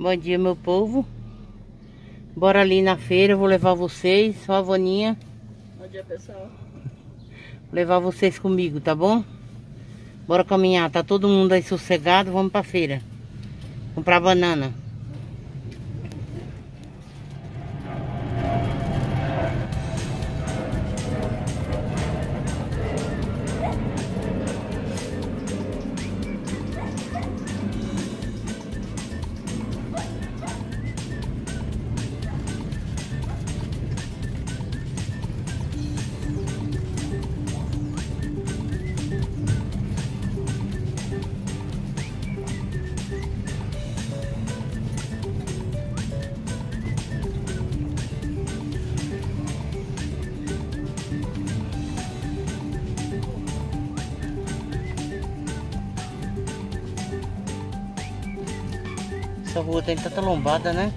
Bom dia, meu povo. Bora ali na feira, vou levar vocês. Só a Vaninha. Bom dia, pessoal. Vou levar vocês comigo, tá bom? Bora caminhar. Tá todo mundo aí sossegado. Vamos pra feira. Comprar banana. Essa rua tem tanta lombada, né?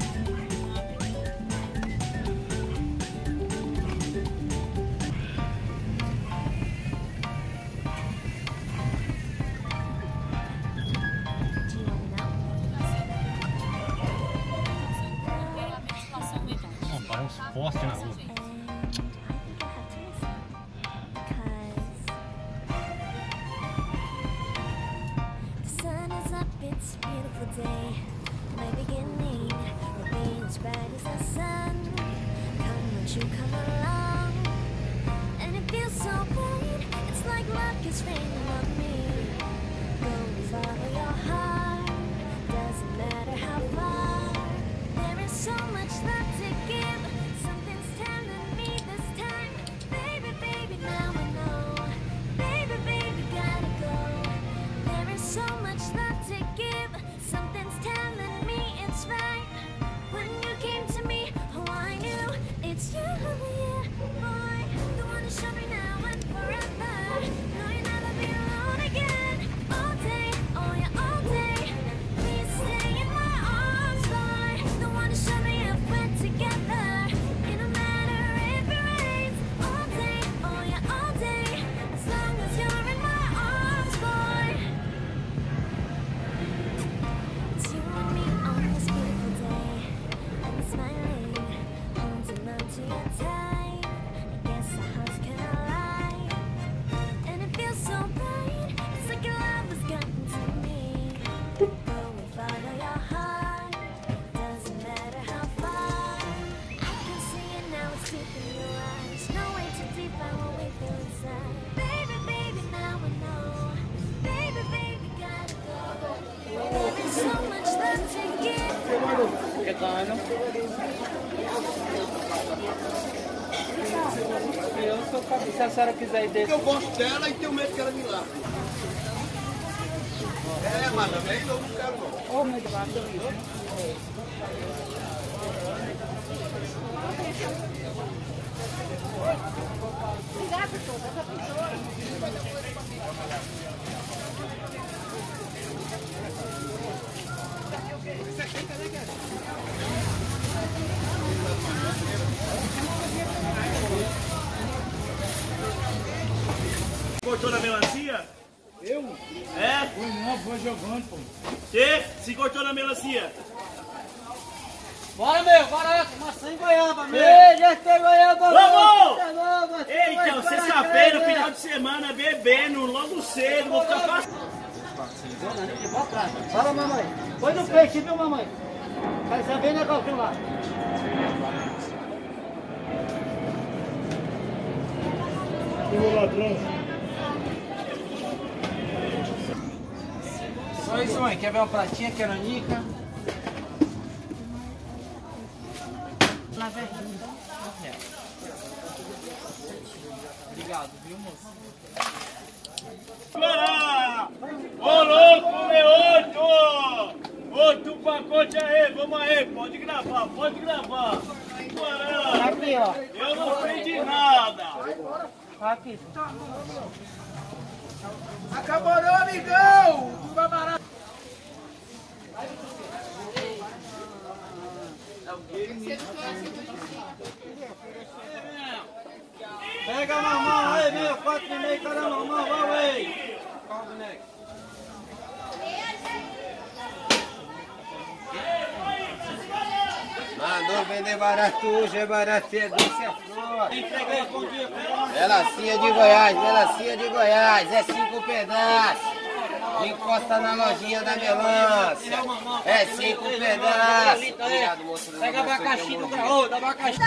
Chegando. Eu sou cabeça. Se a senhora quiser ir desse. eu gosto dela e tenho medo que ela me largue. É, mas também eu não quero não. Ô, meu Deus. Cortou na melancia? Eu? É? Foi não, vou jogando, pô. Você se cortou na melancia? Bora, meu, bora. Maçã em goiaba, meu. Ei, já tem goiaba. Vamos! Eita, sexta-feira, final de semana, bebendo, logo cedo, vou ficar passando. Fala, mamãe. Põe no peixe, viu, mamãe? Vai saber negocinho lá. Só isso, mãe. Quer ver uma pratinha, que nanica? Na verdade. Obrigado, viu, moço? Bora! Ô louco, meu oito! Oito pacote aí, vamos aí, pode gravar, pode gravar. Bora! Aqui, ó. Eu não sei de nada. Aqui. Acabou, não, amigão! Vai barato. Pega a mamão aí, meu. Quatro e meio cada mamão, vamos aí. Boneco? Mandou vender barato hoje, é barato, é doce, é flor. Entreguei, bom dia. Melancia de Goiás, melancia de Goiás, é cinco pedaços. Encosta na lojinha da melancia. É cinco pedaços. Obrigado, moço. Pega abacaxi do graô, da abacaxi.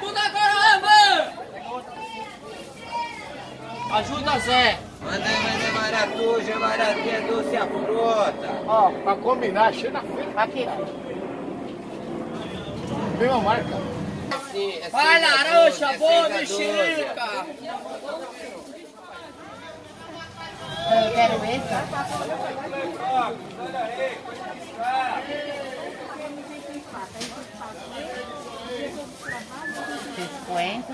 Tudo agora, mano. Ajuda, Zé. Manda aí vender barato hoje, é barato, é doce, é frota. Ó, pra combinar, cheio na frente. Aqui, Mesma marca. É Vai, laranja, é boa, seis a doze. bexiga. Eu quero esse. Cinquenta.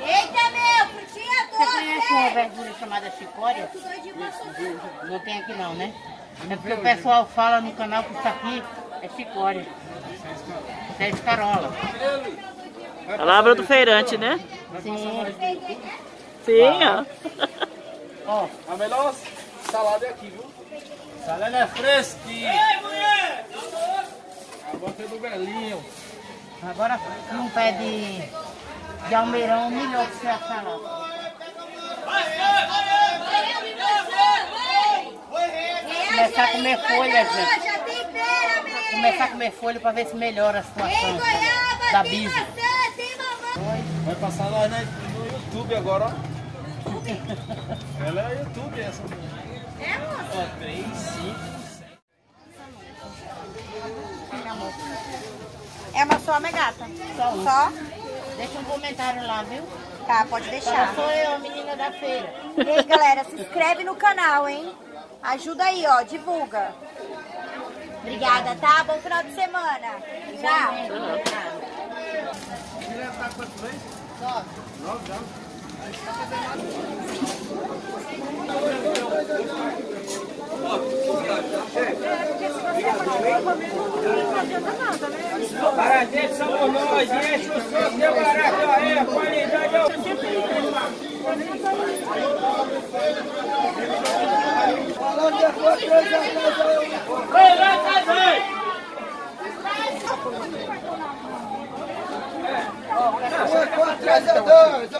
Eita, meu, frutinha Você conhece uma doce! verdura chamada chicória? Não tem aqui não, né? É porque o pessoal fala no canal que isso aqui é chicória. Isso é escarola. Palavra do feirante, né? Sim. Sim, ó. Ó, A melhor salada é aqui, viu? Salada é fresquinha. A boca é do velhinho. agora um pé de, de almeirão melhor que você achar lá. Começar a comer folha, gente. Começar a comer folha pra ver se melhora a situação da bisa. Vai passar lá né, no YouTube agora, ó. Ela é YouTube essa. É, moça? Ó, três, cinco. É uma só, minha gata? Só um. Só? Deixa um comentário lá, viu? Tá, pode Só deixar. sou eu, a menina da feira. E aí, galera, se inscreve no canal, hein? Ajuda aí, ó, divulga. Obrigada, tá? Bom final de semana. Tchau. Barateiro somos nós, e enche o sol, deu barato aí, a é o... Vai lá, tá! Um é é abacaxi.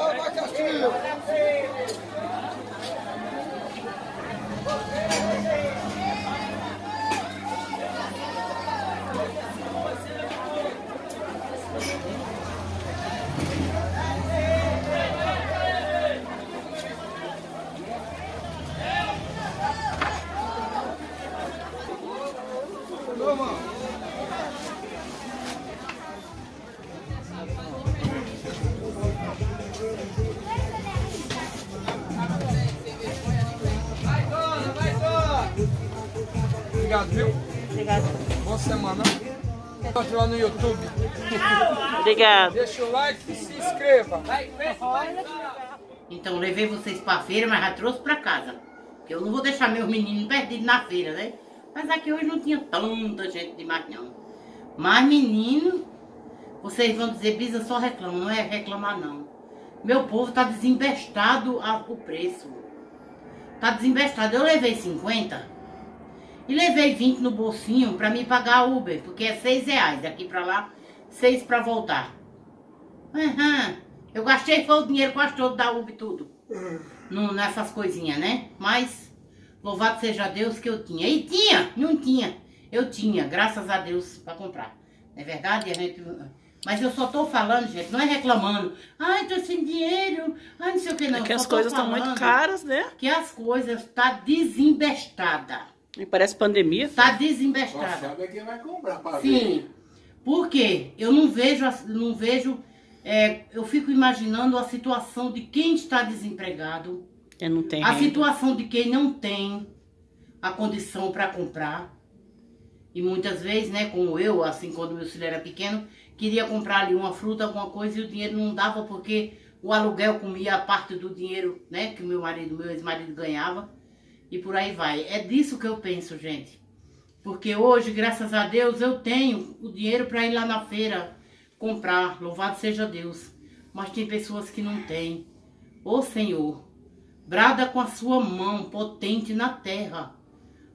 Obrigado, viu? Obrigada. Boa semana. Encontre lá no YouTube. Obrigado. Deixa o like e se inscreva. Então, levei vocês pra feira, mas já trouxe pra casa. Porque eu não vou deixar meus meninos perdidos na feira, né? Mas aqui hoje não tinha tanta gente demais, não. Mas, menino, vocês vão dizer, Bisa só reclama. Não é reclamar, não. Meu povo tá desembestado o preço. Tá desembestado. Eu levei 50 e levei 20 no bolsinho pra me pagar Uber, porque é 6 reais daqui pra lá, 6 pra voltar. Aham. Eu gastei foi o dinheiro quase todo da Uber tudo. Não, nessas coisinhas, né? Mas louvado seja Deus que eu tinha. E tinha, não tinha. Eu tinha, graças a Deus, pra comprar. Não é verdade? A gente... Mas eu só tô falando, gente, não é reclamando. Ai, tô sem dinheiro. Ai, não sei o que não. É que as coisas estão muito caras, né? Que as coisas tá desembestada. E parece pandemia. Tá desembestada. Sabe quem vai comprar pra ver. Sim. Por quê? Eu não vejo, não vejo, é, eu fico imaginando a situação de quem está desempregado, Eu não tenho a renda. situação de quem não tem a condição para comprar. E muitas vezes, né, como eu, assim, quando meu filho era pequeno, queria comprar ali uma fruta, alguma coisa, e o dinheiro não dava porque o aluguel comia a parte do dinheiro, né, que o meu marido, meu ex-marido ganhava. E por aí vai. É disso que eu penso, gente. Porque hoje, graças a Deus, eu tenho o dinheiro para ir lá na feira comprar, louvado seja Deus. Mas tem pessoas que não têm. Ô Senhor, brada com a sua mão potente na terra,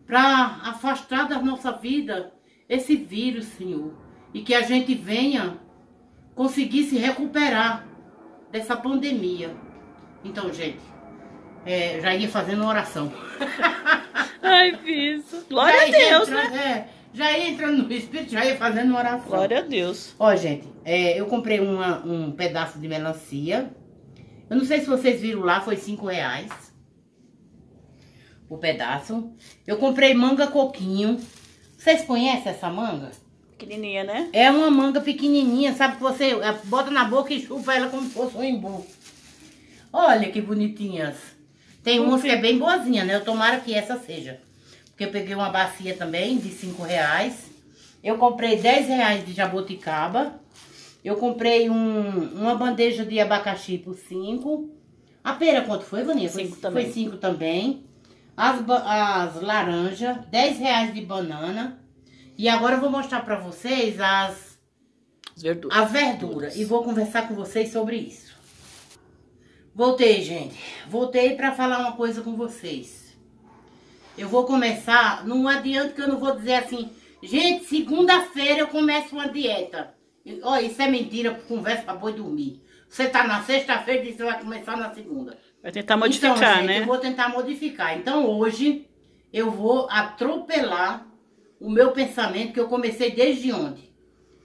para afastar da nossa vida esse vírus, Senhor, e que a gente venha conseguir se recuperar dessa pandemia. Então, gente, é, já ia fazendo uma oração. Ai, isso. Glória a Deus, entrando- né? é, já ia entrando no espírito, já ia fazendo uma oração. Glória a Deus. Ó, gente, é, eu comprei uma- um pedaço de melancia. Eu não sei se vocês viram lá, foi 5 reais. O pedaço. Eu comprei manga coquinho. Vocês conhecem essa manga? Pequenininha, né? É uma manga pequenininha, sabe? Que você é, bota na boca e chupa ela como se fosse um embu. Olha que bonitinhas. Tem umas que é bem boazinha, né? Eu tomara que essa seja. Porque eu peguei uma bacia também de 5 reais. Eu comprei 10 reais de jabuticaba. Eu comprei um- uma bandeja de abacaxi por 5. A pera quanto foi, Vaninha? Foi Cinco também. Foi 5 também. As, as laranjas, 10 reais de banana. E agora eu vou mostrar pra vocês as, As verduras. as verduras. E vou conversar com vocês sobre isso. Voltei, gente. Voltei pra falar uma coisa com vocês. Eu vou começar, não adianta que eu não vou dizer assim, gente, segunda-feira eu começo uma dieta. Ó, isso é mentira, conversa pra boi dormir. Você tá na sexta-feira e você vai começar na segunda. Vai tentar modificar, então, gente, né? Eu vou tentar modificar. Então hoje eu vou atropelar o meu pensamento que eu comecei desde ontem.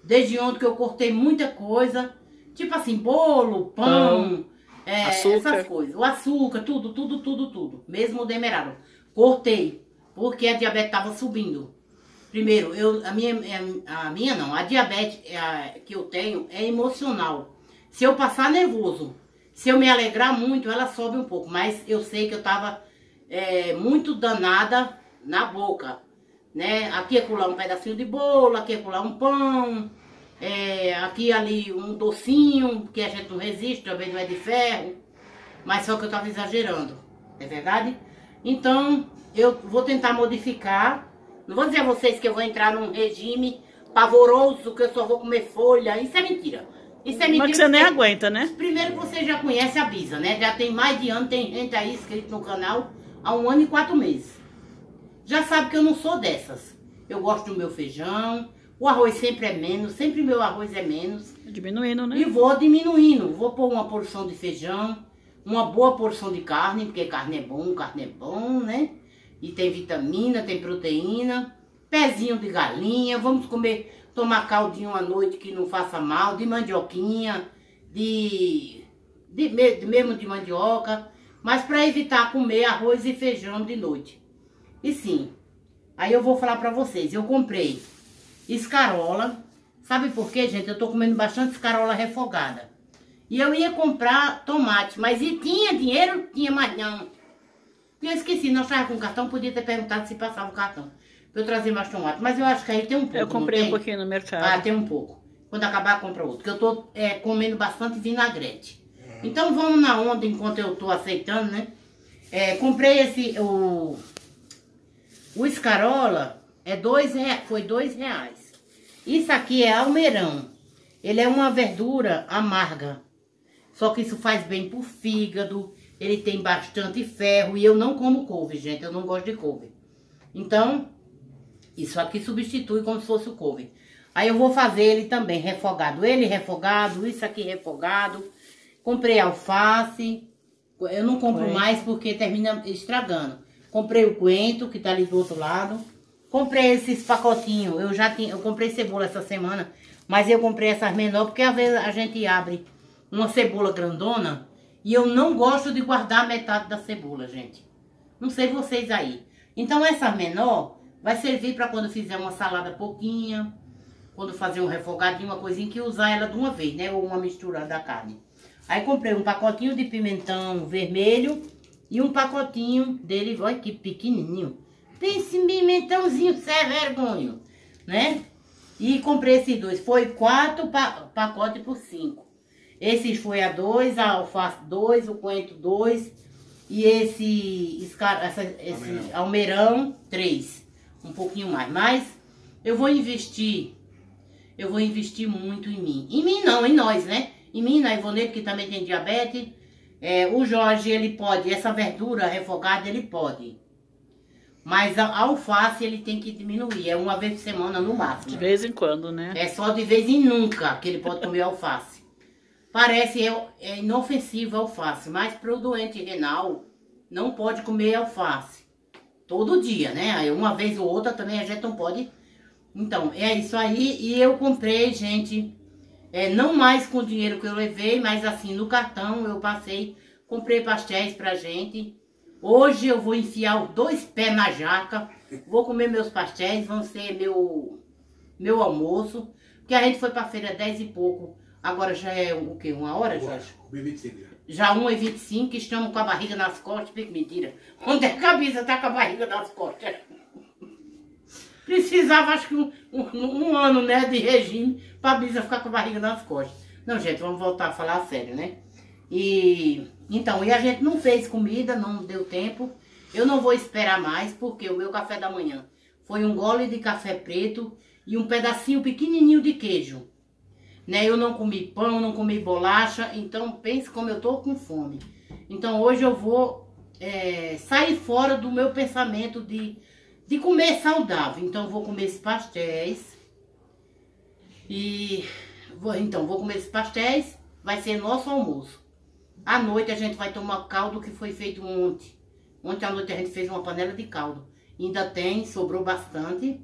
Desde ontem que eu cortei muita coisa, tipo assim, bolo, pão, é, açúcar. essas coisas. O açúcar, tudo, tudo, tudo, tudo. Mesmo o demerara. Cortei, porque a diabetes estava subindo. Primeiro, eu, a, minha, a minha não, a diabetes é, que eu tenho é emocional. Se eu passar nervoso, se eu me alegrar muito, ela sobe um pouco. Mas eu sei que eu tava é, muito danada na boca. Né? Aqui é colar um pedacinho de bolo, aqui é colar um pão, é, aqui ali um docinho, que a gente não resiste, também não é de ferro. Mas só que eu tava exagerando, é verdade? Então, eu vou tentar modificar. Não vou dizer a vocês que eu vou entrar num regime pavoroso, que eu só vou comer folha. Isso é mentira. Isso é mentira. Mas que você nem porque- aguenta, né? Primeiro você já conhece a Bisa, né? Já tem mais de ano, tem gente aí inscrito no canal há um ano e quatro meses. Já sabe que eu não sou dessas. Eu gosto do meu feijão, o arroz sempre é menos, sempre meu arroz é menos. Diminuindo, né? E vou diminuindo. Vou pôr uma porção de feijão, uma boa porção de carne, porque carne é bom, carne é bom, né? E tem vitamina, tem proteína. Pezinho de galinha, vamos comer, tomar caldinho à noite que não faça mal, de mandioquinha, de, de, de mesmo de mandioca, mas para evitar comer arroz e feijão de noite. E sim, aí eu vou falar pra vocês, eu comprei escarola, sabe por quê, gente? Eu tô comendo bastante escarola refogada. E eu ia comprar tomate, mas e tinha dinheiro? Tinha, mas não. E eu esqueci, nós estávamos com cartão, podia ter perguntado se passava o cartão. Pra eu trazer mais tomate. Mas eu acho que aí tem um pouco. Eu comprei um pouquinho no mercado. Ah, tem um pouco. Quando acabar, compra outro. Porque eu tô é, comendo bastante vinagrete. Então vamos na onda enquanto eu tô aceitando, né? É, comprei esse. O, o escarola é dois rea- foi dois reais. Isso aqui é almeirão. Ele é uma verdura amarga. Só que isso faz bem pro fígado. Ele tem bastante ferro. E eu não como couve, gente. Eu não gosto de couve. Então, isso aqui substitui como se fosse o couve. Aí eu vou fazer ele também refogado. Ele refogado, isso aqui refogado. Comprei alface. Eu não compro mais porque termina estragando. Comprei o coentro, que tá ali do outro lado. Comprei esses pacotinhos. Eu já tinha, eu comprei cebola essa semana, mas eu comprei essas menores porque às vezes a gente abre uma cebola grandona e eu não gosto de guardar metade da cebola, gente. Não sei vocês aí. Então essa menor vai servir para quando fizer uma salada pouquinha, quando fazer um refogadinho, uma coisinha que usar ela de uma vez, né? Ou uma mistura da carne. Aí comprei um pacotinho de pimentão vermelho e um pacotinho dele, olha que pequenininho. Pense em pimentãozinho, você é vergonha, né? E comprei esses dois. Foi quatro pa pacotes por cinco. Esses foi a dois, a alface dois, o coentro dois e esse, essa- esse almeirão três. Um pouquinho mais. Mas eu vou investir. eu vou investir muito em mim. Em mim não, em nós, né? Em mim, na Ivonete, que também tem diabetes. É, o Jorge, ele pode, essa verdura refogada, ele pode. Mas a alface ele tem que diminuir, é uma vez por semana no máximo. De vez em quando, né? É só de vez em nunca que ele pode comer alface. Parece é, é inofensivo a alface, mas para o doente renal não pode comer alface. Todo dia, né? Aí uma vez ou outra também a gente não pode. Então, é isso aí. E eu comprei, gente, é, não mais com o dinheiro que eu levei, mas assim, no cartão eu passei, comprei pastéis pra gente. Hoje eu vou enfiar os dois pés na jaca, vou comer meus pastéis, vão ser meu, meu almoço. Porque a gente foi pra feira 10 e pouco, agora já é o quê? Uma hora, Jorge? Já 1h25, estamos com a barriga nas costas, mentira. Onde é que a Bisa tá com a barriga nas costas? Precisava, acho que um, um- um ano, né, de regime pra Bisa ficar com a barriga nas costas. Não, gente, vamos voltar a falar sério, né? E, então, e a gente não fez comida, não deu tempo. Eu não vou esperar mais, porque o meu café da manhã foi um gole de café preto e um pedacinho pequenininho de queijo. Né? Eu não comi pão, não comi bolacha, então pense como eu tô com fome. Então hoje eu vou é, sair fora do meu pensamento de, de comer saudável. Então vou comer esses pastéis. E vou, então vou comer esses pastéis, vai ser nosso almoço. À noite a gente vai tomar caldo que foi feito ontem. Ontem à noite a gente fez uma panela de caldo. Ainda tem, sobrou bastante.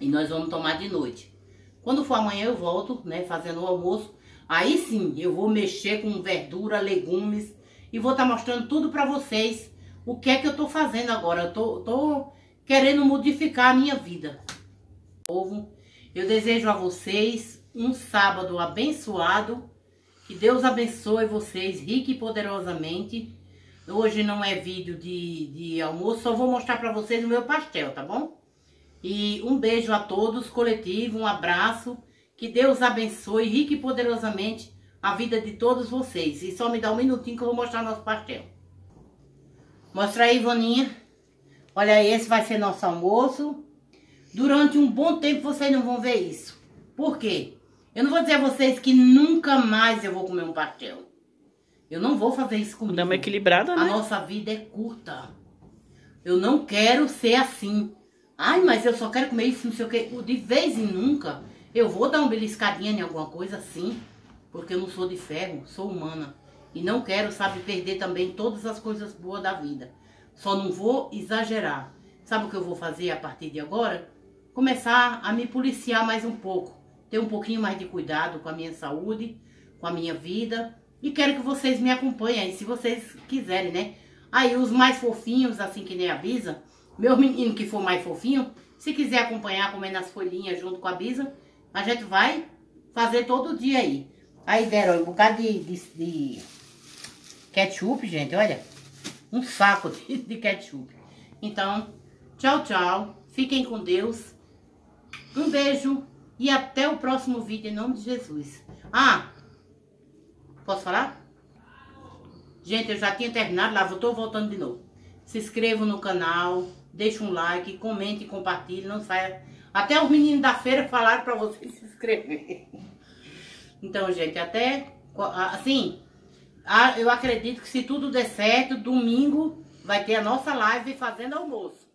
E nós vamos tomar de noite. Quando for amanhã eu volto, né, fazendo o almoço. Aí sim, eu vou mexer com verdura, legumes e vou estar mostrando tudo pra vocês o que é que eu tô fazendo agora. Eu tô, tô querendo modificar a minha vida. Povo, eu desejo a vocês um sábado abençoado. Que Deus abençoe vocês rica e poderosamente. Hoje não é vídeo de, de almoço, só vou mostrar pra vocês o meu pastel, tá bom? E um beijo a todos, coletivo, um abraço. Que Deus abençoe rica e poderosamente a vida de todos vocês. E só me dá um minutinho que eu vou mostrar nosso pastel. Mostra aí, Ivoninha. Olha aí, esse vai ser nosso almoço. Durante um bom tempo vocês não vão ver isso. Por quê? Eu não vou dizer a vocês que nunca mais eu vou comer um pastel. Eu não vou fazer isso comigo. Dá uma equilibrada, A né? nossa vida é curta. Eu não quero ser assim. Ai, mas eu só quero comer isso, não sei o quê. De vez em nunca, eu vou dar uma beliscadinha em alguma coisa assim, porque eu não sou de ferro, sou humana. E não quero, sabe, perder também todas as coisas boas da vida. Só não vou exagerar. Sabe o que eu vou fazer a partir de agora? Começar a me policiar mais um pouco. Ter um pouquinho mais de cuidado com a minha saúde, com a minha vida. E quero que vocês me acompanhem aí, se vocês quiserem, né? Aí os mais fofinhos, assim que nem a Bisa, meu menino que for mais fofinho, se quiser acompanhar comendo as folhinhas junto com a Bisa, a gente vai fazer todo dia aí. Aí deram um bocado de, de, de ketchup, gente, olha. Um saco de, de ketchup. Então, tchau, tchau. Fiquem com Deus. Um beijo e até o próximo vídeo em nome de Jesus. Ah, posso falar? Gente, eu já tinha terminado lá, tô voltando de novo. Se inscrevam no canal, deixa um like, comente compartilhe, não saia. Até os meninos da feira falaram pra vocês se inscrever. Então, gente, até assim, ah, eu acredito que se tudo der certo, domingo vai ter a nossa live fazendo almoço.